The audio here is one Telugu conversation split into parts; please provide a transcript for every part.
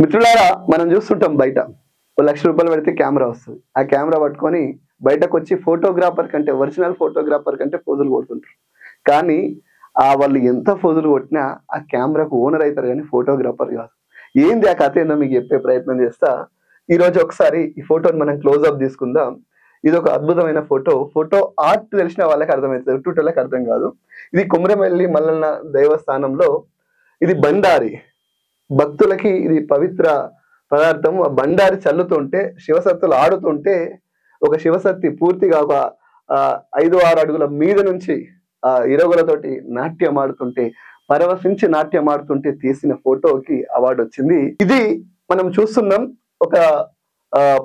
మిత్రులారా మనం చూస్తుంటాం బయట. ఓ లక్ష రూపాయలు పెడితే కెమెరా వస్తుంది. ఆ కెమెరా పట్టుకొని బయటకు వచ్చి ఫోటోగ్రాఫర్ కంటే ఒరిజినల్ ఫోటోగ్రాఫర్ కంటే పోజులు కొడుతుంటారు. కానీ ఆ వాళ్ళు ఎంత ఫోజులు కొట్టినా ఆ కెమెరాకు ఓనర్ అవుతారు కానీ ఫోటోగ్రాఫర్ కాదు. ఏంది ఆ కథ ఏందో మీకు చెప్పే ప్రయత్నం చేస్తా. ఈరోజు ఒకసారి ఈ ఫోటోని మనం క్లోజ్ అప్ తీసుకుందాం. ఇది ఒక అద్భుతమైన ఫోటో. ఫోటో ఆర్ట్ తెలిసిన వాళ్ళకి అర్థమవుతుంది. టుటోళ్ళకి అర్థం కాదు. ఇది కుమరమెల్లి మల్లన్న దేవస్థానంలో ఇది బండారి. భక్తులకి ఇది పవిత్ర పదార్థం బండారి చల్లుతుంటే శివసత్తులు ఆడుతుంటే ఒక శివసత్తి పూర్తిగా ఒక ఐదు ఆరు అడుగుల మీద నుంచి ఆ ఇరగులతోటి నాట్యం ఆడుతుంటే పరవశించి నాట్యం ఆడుతుంటే తీసిన ఫోటోకి అవార్డు వచ్చింది. ఇది మనం చూస్తున్నాం ఒక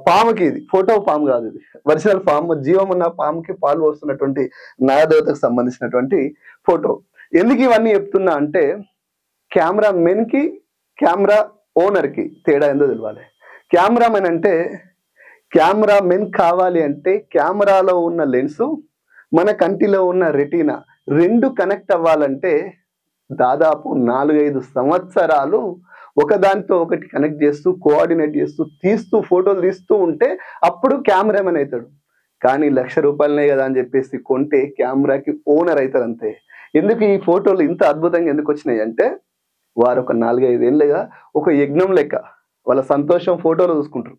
పాముకి ఇది. ఫోటో పాము కాదు ఇది. ఒరిజినల్ పాము. జీవం ఉన్న పాముకి పాలు పోస్తున్నటువంటి నాగదేవతకు సంబంధించినటువంటి ఫోటో. ఎందుకు ఇవన్నీ చెప్తున్నా అంటే కెమెరామెన్కి కెమెరా ఓనర్కి తేడా ఏందో తెలియాలి కెమెరామెన్ అంటే కెమెరా మెన్ కావాలి అంటే కెమెరాలో ఉన్న లెన్స్ మన కంటిలో ఉన్న రెటీనా రెండు కనెక్ట్ అవ్వాలంటే దాదాపు నాలుగైదు సంవత్సరాలు ఒకదానితో ఒకటి కనెక్ట్ చేస్తూ కోఆర్డినేట్ చేస్తూ తీస్తూ ఫోటోలు తీస్తూ ఉంటే అప్పుడు కెమెరామెన్ అవుతాడు కానీ లక్ష రూపాయలనే కదా అని చెప్పేసి కొంటే కెమెరాకి ఓనర్ అవుతారు అంతే. ఎందుకు ఈ ఫోటోలు ఇంత అద్భుతంగా ఎందుకు వచ్చినాయి అంటే వారు ఒక నాలుగైదు ఏళ్ళుగా ఒక యజ్ఞం లెక్క వాళ్ళ సంతోషం ఫోటోలు చూసుకుంటారు.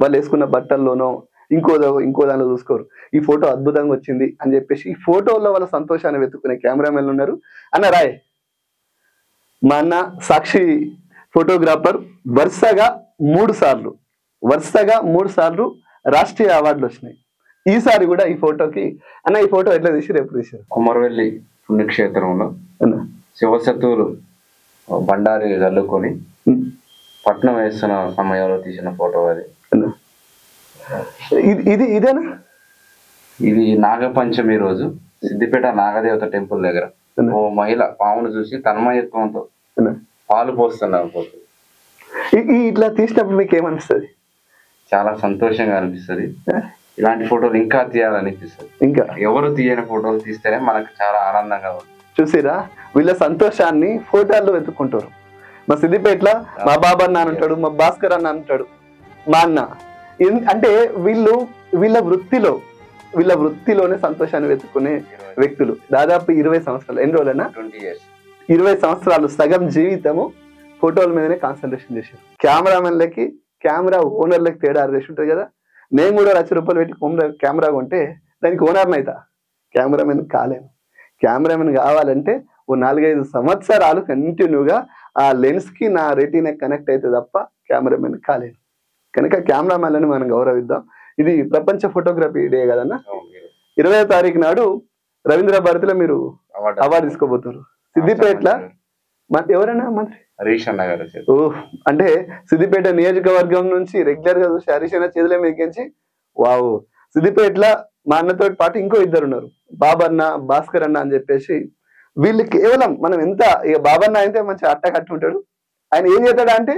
వాళ్ళు వేసుకున్న బట్టల్లోనో ఇంకో ఇంకో దానిలో చూసుకోరు. ఈ ఫోటో అద్భుతంగా వచ్చింది అని చెప్పేసి ఈ ఫోటోలో వాళ్ళ సంతోషాన్ని వెతుక్కునే కెమెరామెన్లు ఉన్నారు. అన్న రాయ్. మా అన్న సాక్షి ఫోటోగ్రాఫర్ వరుసగా మూడు సార్లు వరుసగా మూడు సార్లు రాష్ట్రీయ అవార్డులు వచ్చినాయి. ఈసారి కూడా ఈ ఫోటోకి అన్న ఈ ఫోటో ఎట్లా తీసి రేపు తీసారు కుమరవెల్లి పుణ్యక్షేత్రంలో అన్న. శివశతువులు బండారి చల్లుకొని పట్నం వేస్తున్న సమయంలో తీసిన ఫోటో అది. ఇది ఇది ఇదేనా? ఇది నాగపంచమి రోజు సిద్దిపేట నాగదేవత టెంపుల్ దగ్గర. ఓ మహిళ పామును చూసి తన్మయత్వంతో పాలు పోస్తున్నారు ఇట్లా తీసినప్పుడు మీకు ఏమనిస్తుంది చాలా సంతోషంగా అనిపిస్తుంది. ఇలాంటి ఫోటోలు ఇంకా తీయాలనిపిస్తుంది. ఇంకా? ఎవరు తీయని ఫోటోలు తీస్తేనే మనకు చాలా ఆనందంగా ఉంటుంది. చూసిరా? వీళ్ళ సంతోషాన్ని ఫోటోల్లో వెతుక్కుంటారు. మా సిద్దిపేటలో మా బాబా అన్న అని ఉంటాడు మా భాస్కర్ అన్న అని ఉంటాడు మా అన్న. అంటే వీళ్ళు వీళ్ళ వృత్తిలో వీళ్ళ వృత్తిలోనే సంతోషాన్ని వెతుక్కునే వ్యక్తులు. దాదాపు ఇరవై సంవత్సరాలు. ఎన్ని రోజులైనా? ఇరవై సంవత్సరాలు సగం జీవితము ఫోటోల మీదనే కాన్సన్ట్రేషన్ చేశారు. కెమెరామెన్లకి కెమెరా ఓనర్లకి తేడా చేసి ఉంటుంది కదా? నేను కూడా లక్ష రూపాయలు పెట్టి కెమెరా కెమెరా కొంటే దానికి ఓనర్ని అవుతా కెమెరామెన్ కాలేను. కెమెరామెన్ కావాలంటే ఓ నాలుగైదు సంవత్సరాలు కంటిన్యూగా ఆ లెన్స్కి నా రెటీనా కనెక్ట్ అయితే తప్ప కెమెరామెన్ కాలేను కనుక కెమెరామెన్లని మనం గౌరవిద్దాం. ఇది ప్రపంచ ఫోటోగ్రఫీ డే కదన్నా? ఇరవై తారీఖు నాడు రవీంద్ర భారతిలో మీరు అవార్డు తీసుకోబోతున్నారు. సిద్దిపేటలో ఎవరైనా మంత్రి? హరీష్ అన్న గారు అంటే సిద్దిపేట నియోజకవర్గం నుంచి రెగ్యులర్గా చూసి హరీష్ అన్న చేతులే మీకించి వావ్ సిద్దిపేటలో మా అన్నతో పాటు ఇంకో ఇద్దరు ఉన్నారు బాబన్న భాస్కర్ అన్న అని చెప్పేసి వీళ్ళు కేవలం మనం ఎంత ఇక బాబన్న అయితే మంచి అట్ట కట్టి ఉంటాడు. ఆయన ఏం చేస్తాడు అంటే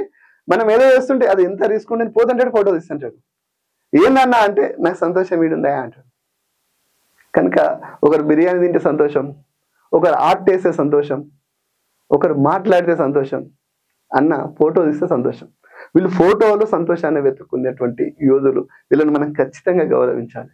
మనం ఏదో చేస్తుంటే అది ఎంత తీసుకుంటే పోతుంటాడు ఫోటో తీస్తుంటాడు. ఏందన్నా అంటే నాకు సంతోషం వీడుందా అంటాడు. కనుక ఒకరు బిర్యానీ తింటే సంతోషం ఒకరు ఆర్ట్ వేసే సంతోషం ఒకరు మాట్లాడితే సంతోషం అన్న ఫోటో తీస్తే సంతోషం. వీళ్ళు ఫోటోలో సంతోషాన్ని వెతుక్కునేటువంటి యోధులు. వీళ్ళని మనం ఖచ్చితంగా గౌరవించాలి.